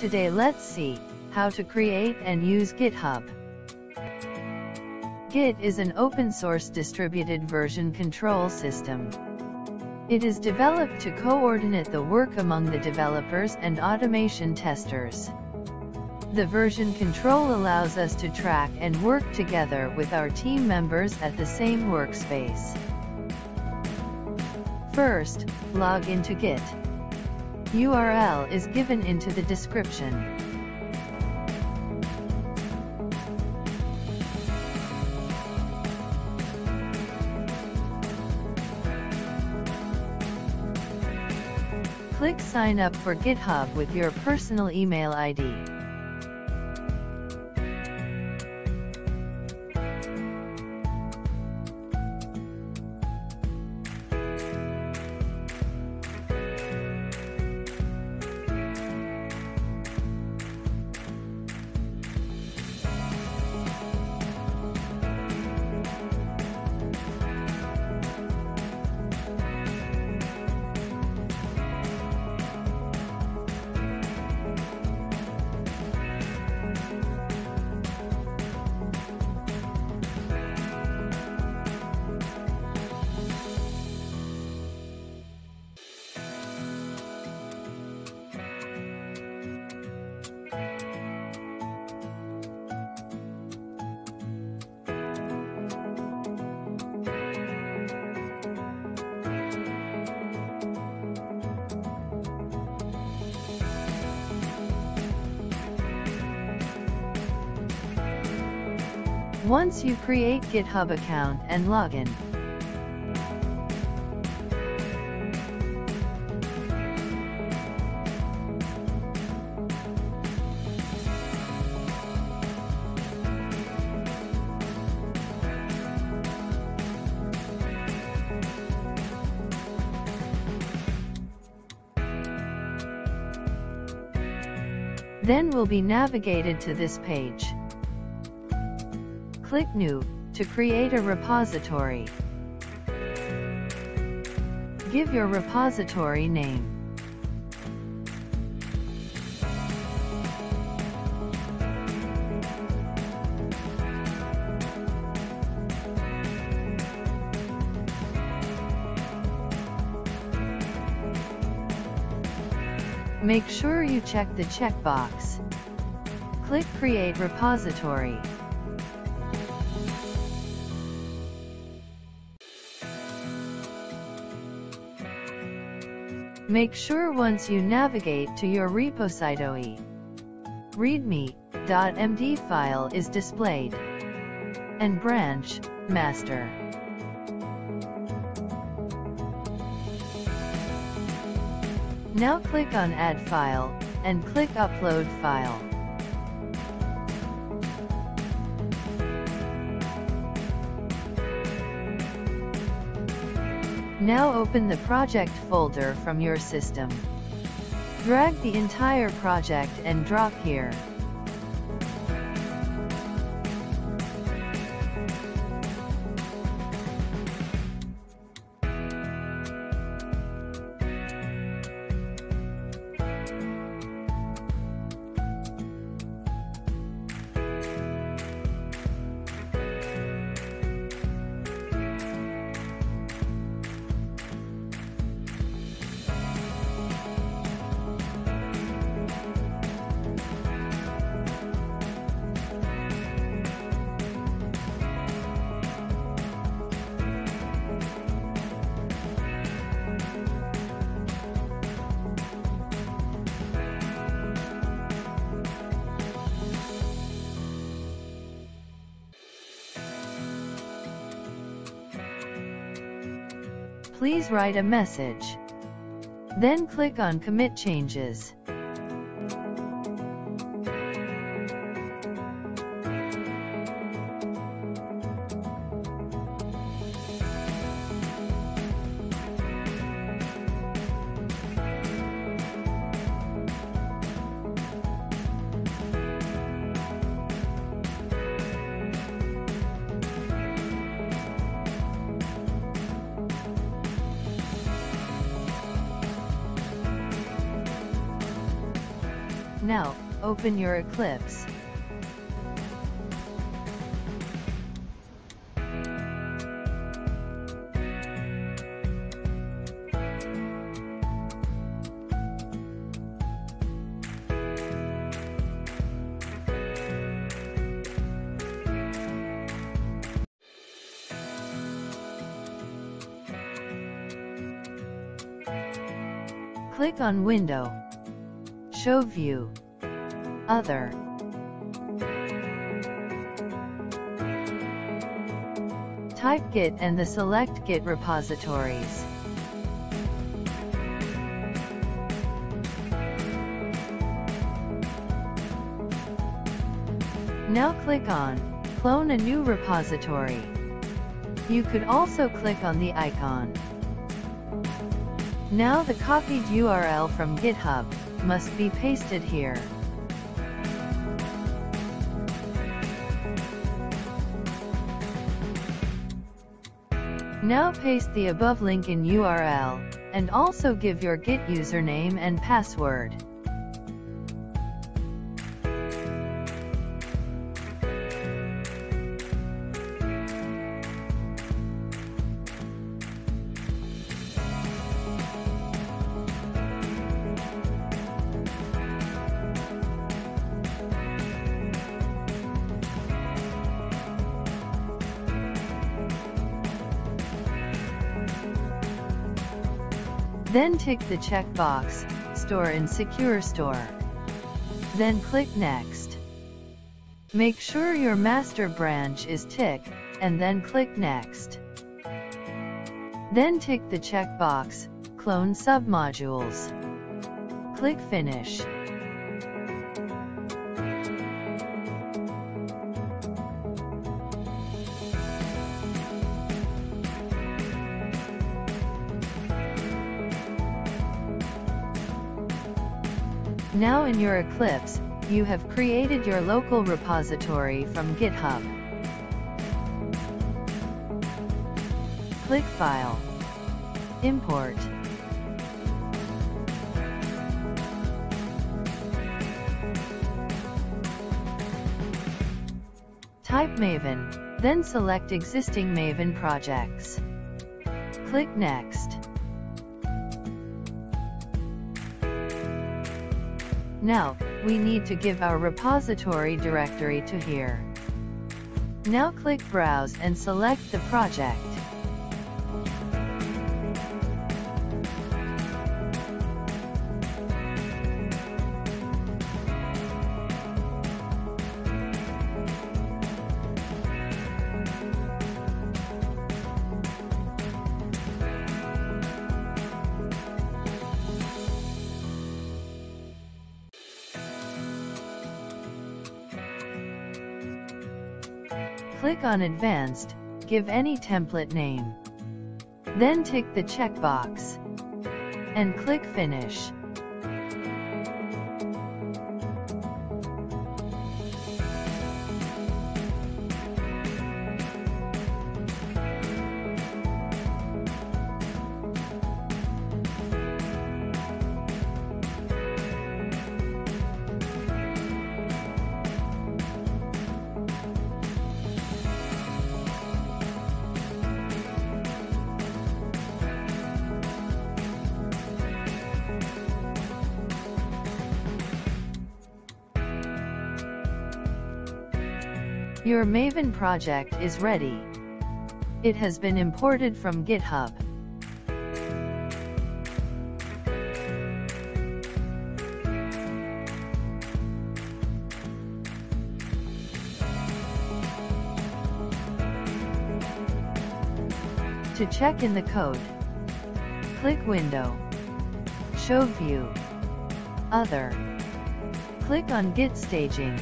Today let's see how to create and use GitHub. Git is an open-source distributed version control system. It is developed to coordinate the work among the developers and automation testers. The version control allows us to track and work together with our team members at the same workspace. First, log into Git. URL is given into the description. Click Sign up for GitHub with your personal email ID. Once you create GitHub account and login, then we'll be navigated to this page. Click New, to create a repository. Give your repository name. Make sure you check the checkbox. Click Create Repository. Make sure once you navigate to your repository, readme.md file is displayed, and branch, master. Now click on Add File, and click Upload File. Now open the project folder from your system. Drag the entire project and drop here. Please write a message. Then click on Commit Changes. Now, open your Eclipse. Click on Window. Show View. Other. Type Git and the select Git repositories. Now click on Clone a new repository. You could also click on the icon. Now the copied URL from GitHub must be pasted here. Now paste the above link in URL, and also give your Git username and password. Then tick the checkbox, Store in Secure Store. Then click Next. Make sure your master branch is tick, and then click Next. Then tick the checkbox, Clone Submodules. Click Finish. Now in your Eclipse, you have created your local repository from GitHub. Click File. Import. Type Maven, then select existing Maven projects. Click Next. Now, we need to give our repository directory to here. Now click Browse and select the project. Click on Advanced, give any template name. Then tick the checkbox. And click Finish. Your Maven project is ready. It has been imported from GitHub. To check in the code, click Window, Show View, Other. Click on Git Staging.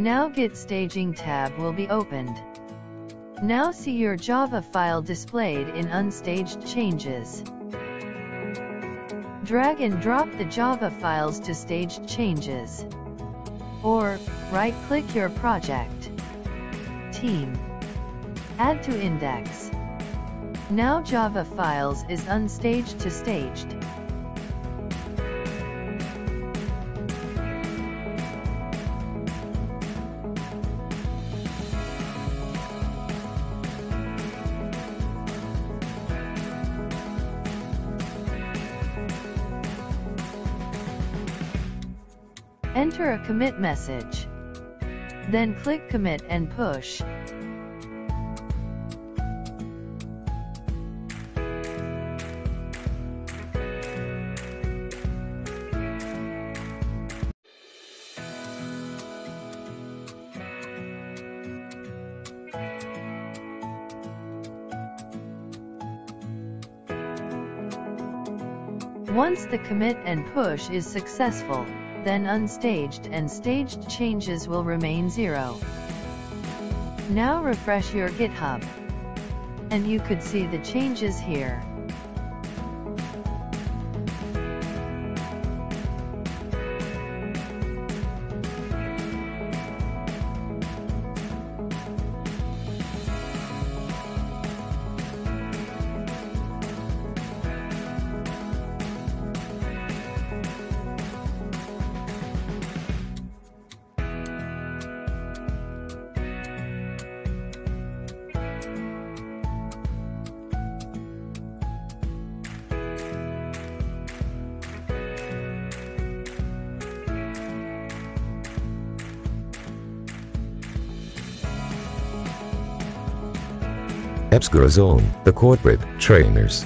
Now Git Staging tab will be opened. Now see your Java file displayed in Unstaged Changes. Drag and drop the Java files to Staged Changes. Or, right-click your project. Team. Add to index. Now Java Files is unstaged to staged. Enter a commit message. Then click commit and push. Once the commit and push is successful, then unstaged and staged changes will remain zero. Now refresh your GitHub. And you could see the changes here. Obsqura the corporate trainers.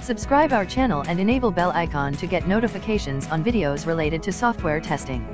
Subscribe our channel and enable bell icon to get notifications on videos related to software testing.